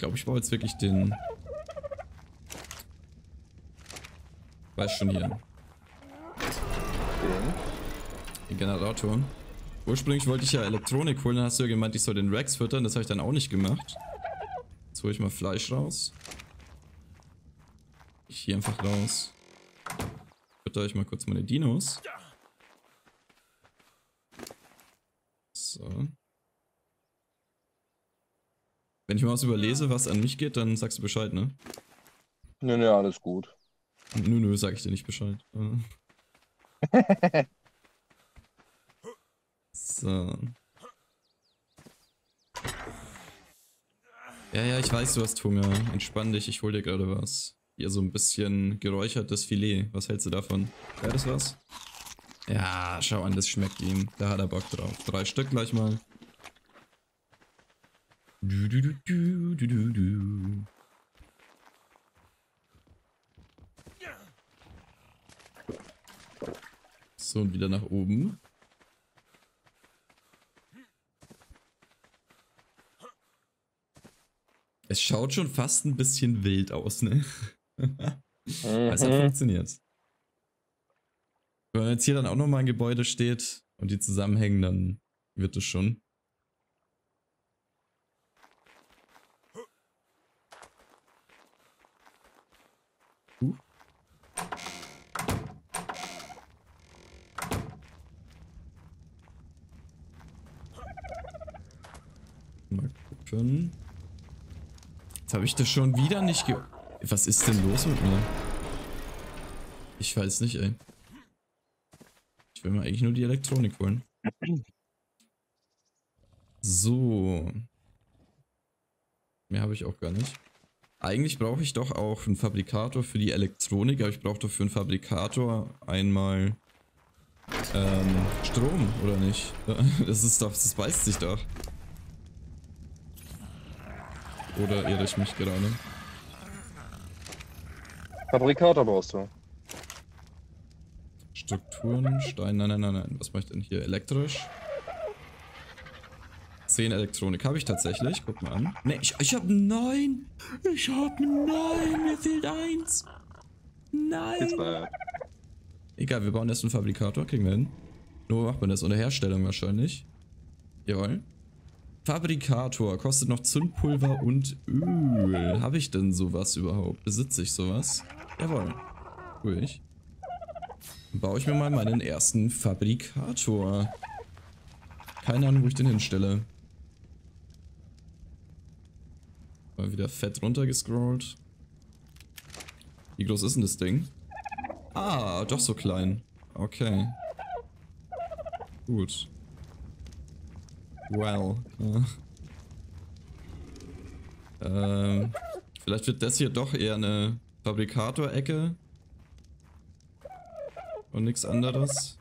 glaube, ich baue jetzt wirklich den... Weiß schon hier. Den. Den Generator. Ursprünglich wollte ich ja Elektronik holen, dann hast du ja gemeint, ich soll den Rex füttern, das habe ich dann auch nicht gemacht. Jetzt hole ich mal Fleisch raus. Ich hier einfach raus. Fütter ich mal kurz meine Dinos. So. Wenn ich mal was überlese, was an mich geht, dann sagst du Bescheid, ne? Nö, nö, alles gut. Nö, nö, sag ich dir nicht Bescheid. So. Ja, ja, ich weiß, du hast Hunger. Entspann dich, ich hol dir gerade was. Hier so ein bisschen geräuchertes Filet. Was hältst du davon? Wäre das was? Ja, schau an, das schmeckt ihm. Da hat er Bock drauf. Drei Stück gleich mal. Du, du, du, du, du, du, du. So, und wieder nach oben. Es schaut schon fast ein bisschen wild aus, ne? es hat funktioniert. Wenn jetzt hier dann auch nochmal ein Gebäude steht und die zusammenhängen, dann wird es schon. Uh. Mal gucken. Jetzt habe ich das schon wieder nicht ge... Was ist denn los mit mir? Ich weiß nicht, ey. Ich will mir eigentlich nur die Elektronik holen. So. Mehr habe ich auch gar nicht. Eigentlich brauche ich doch auch einen Fabrikator für die Elektronik, aber ich brauche doch für einen Fabrikator einmal ähm, Strom, oder nicht? Das ist doch, das beißt sich doch. Oder irre ich mich gerade? Fabrikator brauchst du. Strukturen, Stein, nein, nein, nein, nein. Was mache ich denn hier? Elektrisch. 10 Elektronik habe ich tatsächlich. Guck mal an. Ne, ich, ich habe 9. Ich habe 9. Mir fehlt eins. Nein. Egal, wir bauen erst einen Fabrikator. Kriegen wir hin. Nur macht man das unter Herstellung wahrscheinlich. Jawohl. Fabrikator. Kostet noch Zündpulver und Öl. Habe ich denn sowas überhaupt? Besitze ich sowas? Jawohl. Ruhig. Dann baue ich mir mal meinen ersten Fabrikator. Keine Ahnung, wo ich den hinstelle. Mal wieder fett runtergescrollt. Wie groß ist denn das Ding? Ah, doch so klein. Okay. Gut. Well. Äh. Ähm, vielleicht wird das hier doch eher eine Fabrikator-Ecke. Und nichts anderes.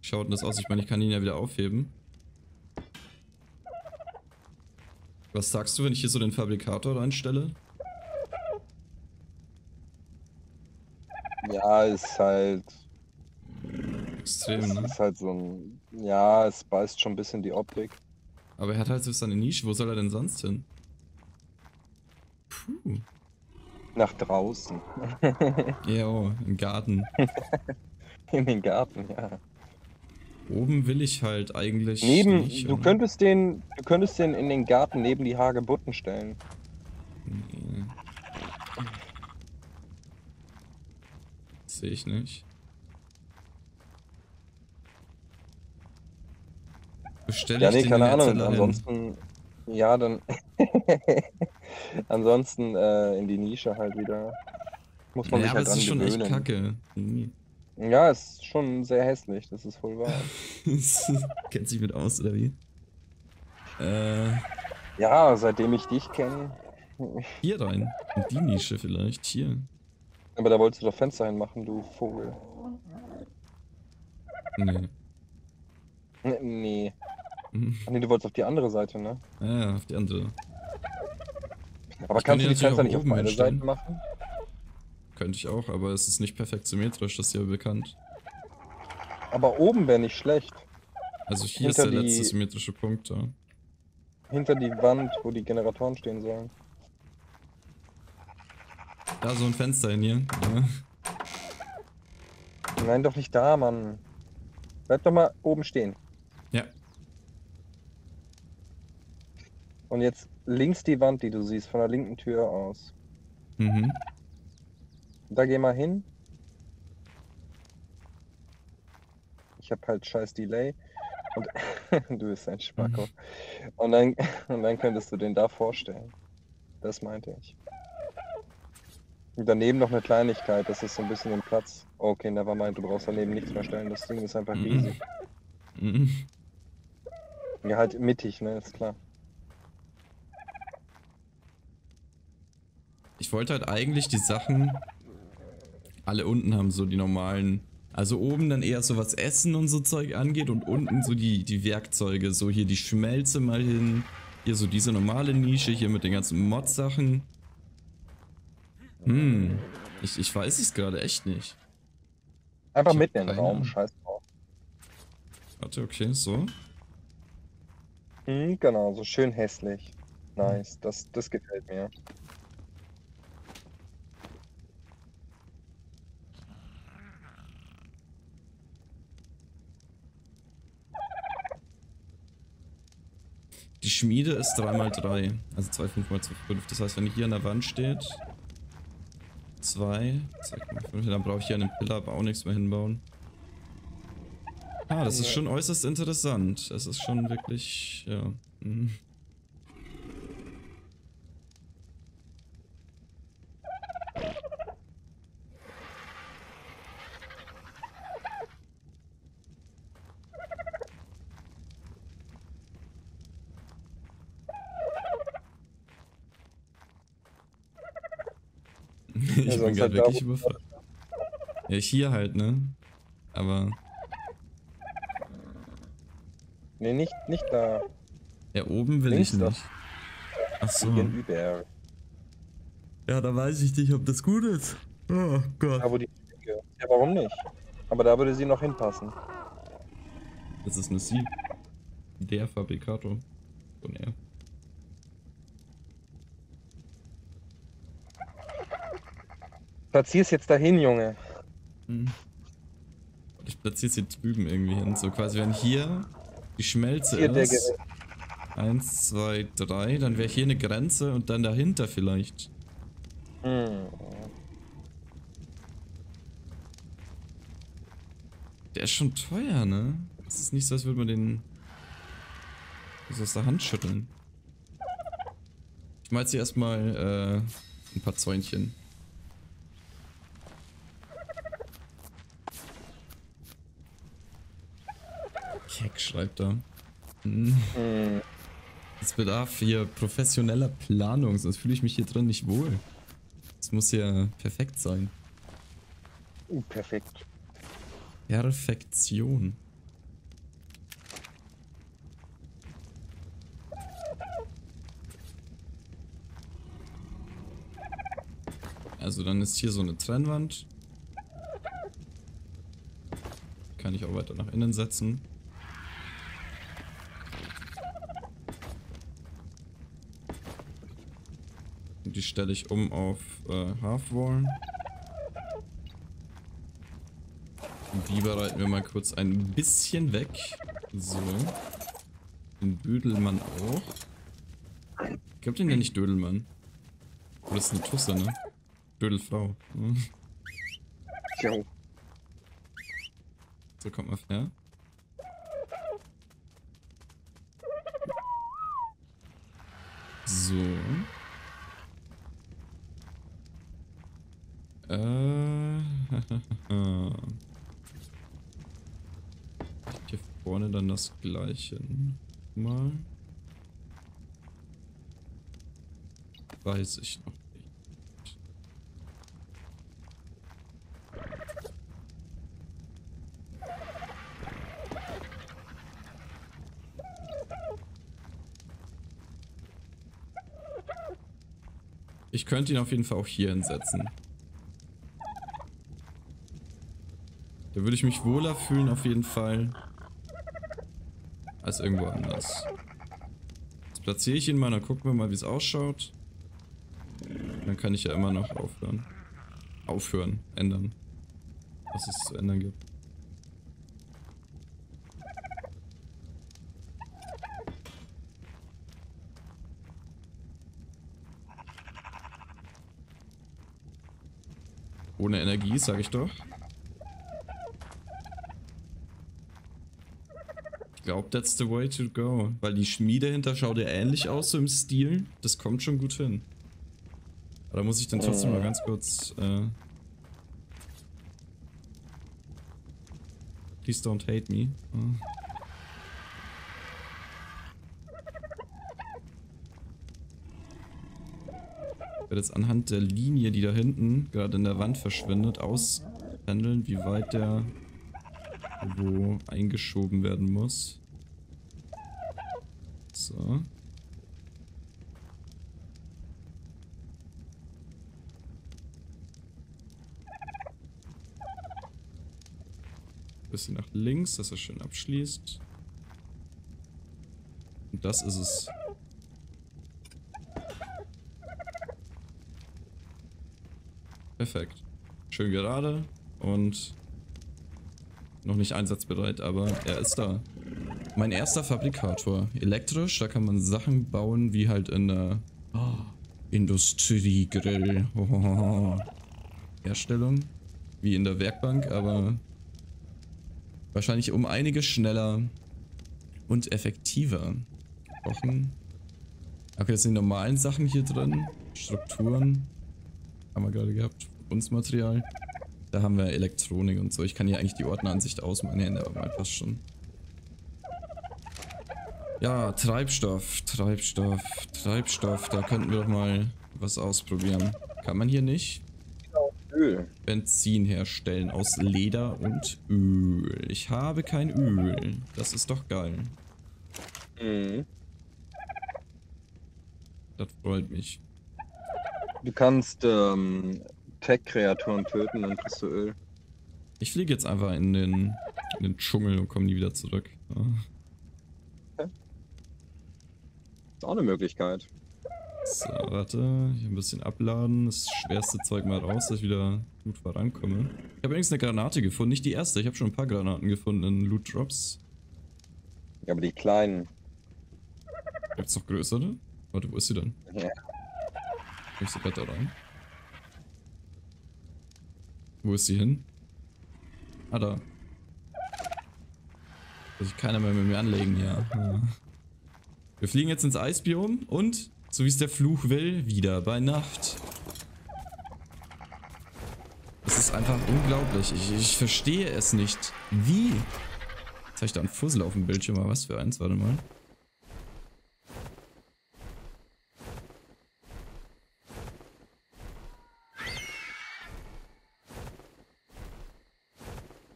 Schaut denn das aus? Ich meine, ich kann ihn ja wieder aufheben. Was sagst du, wenn ich hier so den Fabrikator reinstelle? Ja, ist halt. Extrem, es ne? ist halt so ein. Ja, es beißt schon ein bisschen die Optik. Aber er hat halt so seine Nische. Wo soll er denn sonst hin? Puh. Nach draußen. Ja, oh, im Garten. In den Garten, ja. Oben will ich halt eigentlich. Neben, nicht, du oder? könntest den, du könntest den in den Garten neben die Hagebutten stellen. Nee. Sehe ich nicht. Bestelle Ja, ich nee, den keine Ahnung. Ansonsten, ja, dann. ansonsten äh, in die Nische halt wieder. Muss man Ja, sich aber halt es dran ist schon echt kacke. Nee. Ja, ist schon sehr hässlich, das ist voll wahr. Kennt sich mit aus, oder wie? Äh, Ja, seitdem ich dich kenne. hier rein. In die Nische vielleicht. Hier. Aber da wolltest du doch Fenster hinmachen, du Vogel. Nee. Nee. Mhm. Ach nee, du wolltest auf die andere Seite, ne? Ah, auf die andere. Aber Ich kann kannst du die Fenster nicht auf beide hinstellen. Seiten machen? Könnte ich auch, aber es ist nicht perfekt symmetrisch, das ist ja bekannt. Aber oben wäre nicht schlecht. Also hier hinter ist der die, letzte symmetrische Punkt da. Hinter die Wand, wo die Generatoren stehen sollen. Da so ein Fenster in hier. Ja. Nein, doch nicht da, Mann. Bleib doch mal oben stehen. Ja. Und jetzt links die Wand, die du siehst, von der linken Tür aus. Mhm. Da geh mal hin. Ich hab halt scheiß Delay. Und du bist ein Spacko. Mhm. Und, dann, und dann könntest du den da vorstellen. Das meinte ich. Und daneben noch eine Kleinigkeit, das ist so ein bisschen den Platz. Okay, nevermind, du brauchst daneben nichts mehr stellen. Das Ding ist einfach mhm. riesig. Mhm. Ja, halt mittig, ne, ist klar. Wollte halt eigentlich die Sachen alle unten haben, so die normalen. Also oben dann eher so was Essen und so Zeug angeht und unten so die, die Werkzeuge. So hier die Schmelze mal hin. Hier so diese normale Nische hier mit den ganzen Mod-Sachen. Hm. Ich, ich weiß es gerade echt nicht. Einfach mitten in den Raum, scheiß drauf. Warte, okay, so. Hm, genau, so schön hässlich. Nice, das, das gefällt mir. Die Schmiede ist 3x3, also 2 5x2 5. Das heißt, wenn hier an der Wand steht, 2, dann brauche ich hier einen Pillar aber auch nichts mehr hinbauen. Ah, das ist schon äußerst interessant. Es ist schon wirklich, ja. Mhm. Bin gerade wirklich überfordert. Ja, hier halt, ne? Aber. Ne, nicht, nicht da. Ja, oben will Links ich nicht. Achso. Ja, da weiß ich nicht, ob das gut ist. Oh Gott. Da, wo die Ja, warum nicht? Aber da würde sie noch hinpassen. Das ist eine Sie. Der Fabrikator. Von er. Platzier's jetzt dahin, Junge. Hm. Ich platziere sie drüben irgendwie hin. So quasi, wenn hier die Schmelze hier ist. Eins, zwei, drei. Dann wäre hier eine Grenze und dann dahinter vielleicht. Hm. Der ist schon teuer, ne? Es ist nicht so, als würde man den so aus der Hand schütteln. Ich mal jetzt erstmal äh, ein paar Zäunchen. Schreibt er. Hm. Es bedarf hier professioneller Planung, sonst fühle ich mich hier drin nicht wohl. Es muss ja perfekt sein. Uh, perfekt. Perfektion. Also dann ist hier so eine Trennwand. Kann ich auch weiter nach innen setzen. Die stelle ich um auf äh, Half-Wall. Die bereiten wir mal kurz ein bisschen weg. So. Den Dödelmann auch. Ich glaube, den nenne ich Dödelmann. Oh, das ist eine Tusse, ne? Dödelfrau. Hm. Jo. So kommt man her. So. Äh. Hier vorne dann das gleiche. Mal. Weiß ich noch nicht. Ich könnte ihn auf jeden Fall auch hier hinsetzen. Da würde ich mich wohler fühlen auf jeden Fall. Als irgendwo anders. Jetzt platziere ich ihn mal, dann gucken wir mal, wie es ausschaut. Dann kann ich ja immer noch aufhören. Aufhören, ändern. Was es zu ändern gibt. Ohne Energie, sag ich doch. Glaube, that's the way to go. Weil die Schmiede hinter schaut ja ähnlich aus, so im Stil. Das kommt schon gut hin. Aber da muss ich dann trotzdem mal ganz kurz... Äh Please don't hate me. Oh. werde jetzt anhand der Linie, die da hinten gerade in der Wand verschwindet, aushandeln, wie weit der wo eingeschoben werden muss. So. Bisschen nach links, dass er schön abschließt. Und das ist es. Perfekt. Schön gerade und noch nicht einsatzbereit, aber er ist da. Mein erster Fabrikator. Elektrisch, da kann man Sachen bauen wie halt in der oh, Industriegrill. Oh, Herstellung. Wie in der Werkbank, aber wahrscheinlich um einiges schneller und effektiver. Kochen. Okay, das sind die normalen Sachen hier drin. Strukturen. Haben wir gerade gehabt. Kunstmaterial. Da haben wir Elektronik und so. Ich kann hier eigentlich die Ordneransicht ausmachen. Nee, aber mal passt schon. Ja, Treibstoff, Treibstoff, Treibstoff. Da könnten wir doch mal was ausprobieren. Kann man hier nicht? Öl. Benzin herstellen aus Leder und Öl. Ich habe kein Öl. Das ist doch geil. Mhm. Das freut mich. Du kannst ähm, Tech-Kreaturen töten, dann kriegst du Öl. Ich fliege jetzt einfach in den, in den Dschungel und komme nie wieder zurück. Ja. Okay. Ist auch eine Möglichkeit. So, warte. Hier ein bisschen abladen. Das schwerste Zeug mal raus, dass ich wieder gut vorankomme. Ich habe übrigens eine Granate gefunden. Nicht die erste. Ich habe schon ein paar Granaten gefunden in Loot Drops. Ja, aber die kleinen. Gibt's noch größere? Warte, wo ist sie denn? Ja. Ich sie gerade da rein. Wo ist sie hin? Ah, da. Dass sich keiner mehr mit mir anlegen, ja. Wir fliegen jetzt ins Eisbiom und, so wie es der Fluch will, wieder bei Nacht. Es ist einfach unglaublich. Ich, ich verstehe es nicht. Wie? Jetzt habe ich da einen Fussel auf dem Bildschirm, aber was für eins? Warte mal.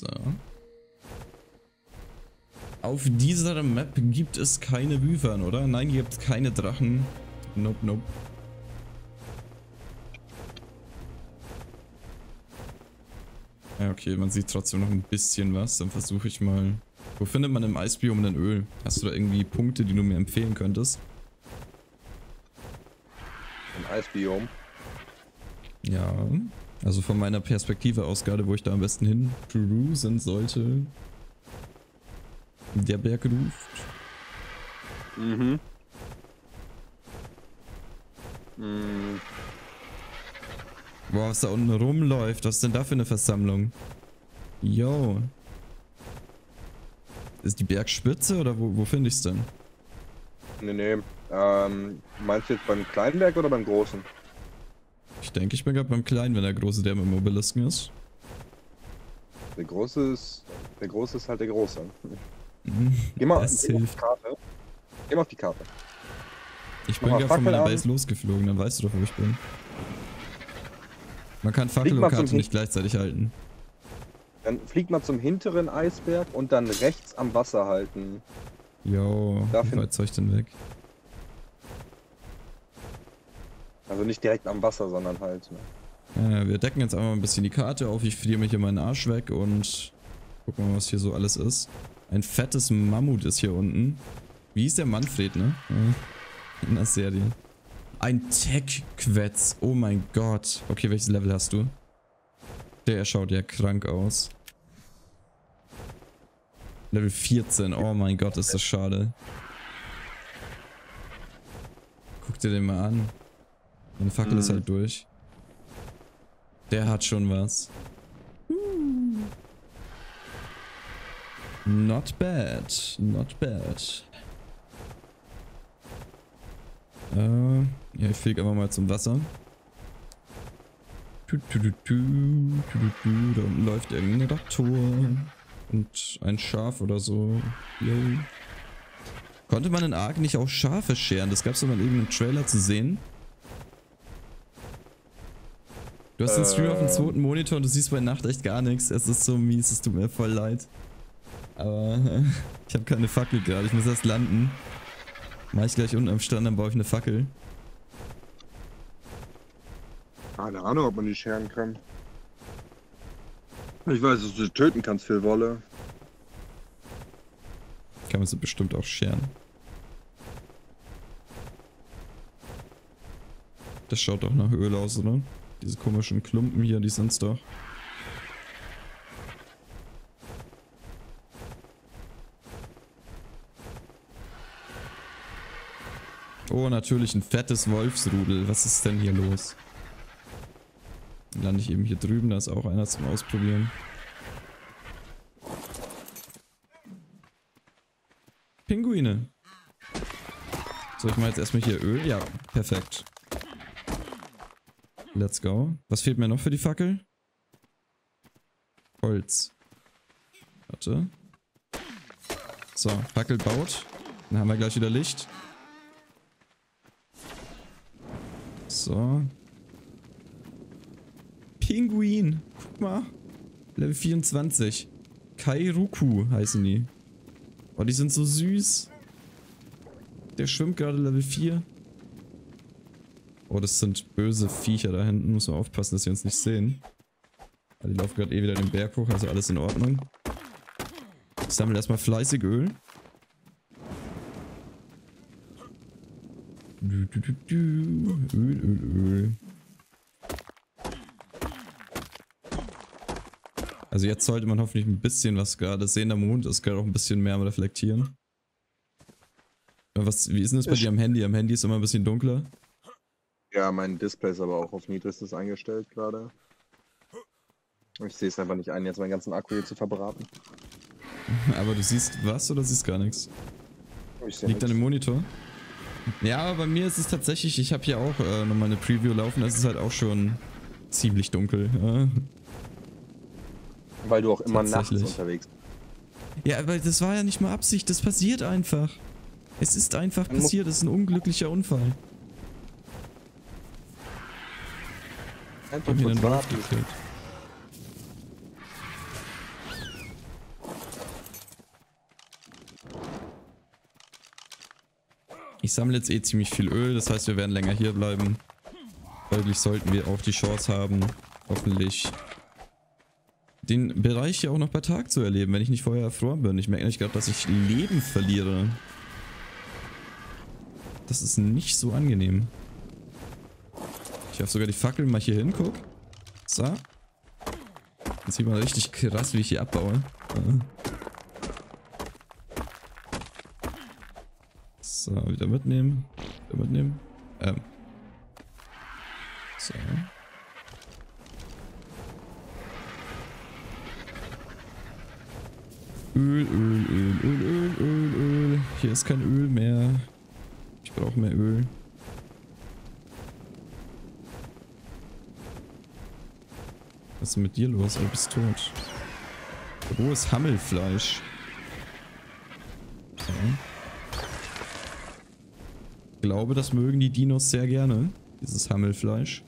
So. Auf dieser Map gibt es keine Wyvern, oder? Nein, hier gibt es keine Drachen. Nope, nope. Ja, okay, man sieht trotzdem noch ein bisschen was. Dann versuche ich mal... Wo findet man im Eisbiom denn Öl? Hast du da irgendwie Punkte, die du mir empfehlen könntest? Im Eisbiom? Ja. Also von meiner Perspektive aus gerade, wo ich da am besten hin cruisen sollte. Der Berg ruft. Mhm. Mhm. Boah, was da unten rumläuft. Was ist denn da für eine Versammlung? Yo. Ist die Bergspitze oder wo, wo finde ich es denn? Nee, nee. Ähm, meinst du jetzt beim kleinen Berg oder beim großen? Ich denke, ich bin gerade beim Kleinen, wenn der Große der mit dem Obelisken ist. Der Große ist... Der Große ist halt der Große. Geh mal, das geh hilft. Auf die Karte. Geh mal auf die Karte. Ich bin gerade von meiner Base losgeflogen, dann weißt du doch, wo ich bin. Man kann Fackel und Karte nicht gleichzeitig halten. Dann fliegt mal zum hinteren Eisberg und dann rechts am Wasser halten. Jo, wie weit soll ich denn weg? Also nicht direkt am Wasser, sondern halt. Ne? Ja, wir decken jetzt einmal ein bisschen die Karte auf. Ich friere mir hier meinen Arsch weg und gucken mal, was hier so alles ist. Ein fettes Mammut ist hier unten. Wie ist der Manfred, ne? In der Serie. Ein Tech-Quetz. Oh mein Gott. Okay, welches Level hast du? Der schaut ja krank aus. Level 14. Oh mein Gott, ist das schade. Guck dir den mal an. Meine Fackel mhm. ist halt durch. Der hat schon was. Not bad. Not bad. Äh, ja, ich fliege einfach mal zum Wasser. Da unten läuft irgendein Raptor. Und ein Schaf oder so. Yo. Konnte man in Ark nicht auch Schafe scheren? Das gab es doch mal eben im Trailer zu sehen. Du hast den Stream auf dem ähm. zweiten Monitor und du siehst bei Nacht echt gar nichts. Es ist so mies, es tut mir voll leid. Aber ich habe keine Fackel gerade, ich muss erst landen. Mach ich gleich unten am Strand, dann baue ich eine Fackel. Keine Ahnung, ob man die scheren kann. Ich weiß, dass du sie töten kannst für Wolle. Kann man sie bestimmt auch scheren. Das schaut doch nach Öl aus, oder? Diese komischen Klumpen hier, die sind's doch. Oh, natürlich ein fettes Wolfsrudel. Was ist denn hier los? Dann lande ich eben hier drüben, da ist auch einer zum Ausprobieren. Pinguine. Soll ich mal jetzt erstmal hier Öl? Ja, perfekt. Let's go. Was fehlt mir noch für die Fackel? Holz. Warte. So, Fackel baut. Dann haben wir gleich wieder Licht. So. Pinguin. Guck mal. Level 24. Kairuku heißen die. Oh, die sind so süß. Der schwimmt gerade Level 4. Oh, das sind böse Viecher da hinten. Muss man aufpassen, dass sie uns nicht sehen. Die laufen gerade eh wieder den Berg hoch, also alles in Ordnung. Ich sammle erstmal fleißig Öl. Du, du, du, Öl, Öl, Öl. Also jetzt sollte man hoffentlich ein bisschen was gerade sehen. Der Mond ist gerade auch ein bisschen mehr am Reflektieren. Was, wie ist denn das bei ich dir am Handy? Am Handy ist immer ein bisschen dunkler. Ja, mein Display ist aber auch auf niedrigstes eingestellt gerade. Ich sehe es einfach nicht ein, jetzt meinen ganzen Akku hier zu verbraten. Aber du siehst was oder siehst gar nichts? Liegt an dem Monitor? Ja, aber bei mir ist es tatsächlich, ich habe hier auch äh, nochmal eine Preview laufen, es ist halt auch schon ziemlich dunkel. Ja. Weil du auch immer nachts unterwegs bist. Ja, aber das war ja nicht mal Absicht, das passiert einfach. Es ist einfach passiert, es ist ein unglücklicher Unfall. Einfach kurz warten. Ich sammle jetzt eh ziemlich viel Öl, das heißt wir werden länger hier bleiben. Folglich sollten wir auch die Chance haben, hoffentlich den Bereich hier auch noch bei Tag zu erleben, wenn ich nicht vorher erfroren bin. Ich merke nicht gerade, dass ich Leben verliere. Das ist nicht so angenehm. Ich habe sogar die Fackel mal hier hinguck. So. Jetzt sieht man richtig krass, wie ich hier abbaue. So, wieder mitnehmen. Wieder mitnehmen. Ähm. So. Öl, Öl, Öl, Öl, Öl, Öl, Öl. Hier ist kein Öl mehr. Ich brauche mehr Öl. Was ist mit dir los? Du bist tot. Rohes Hammelfleisch. So. Ich glaube, das mögen die Dinos sehr gerne. Dieses Hammelfleisch.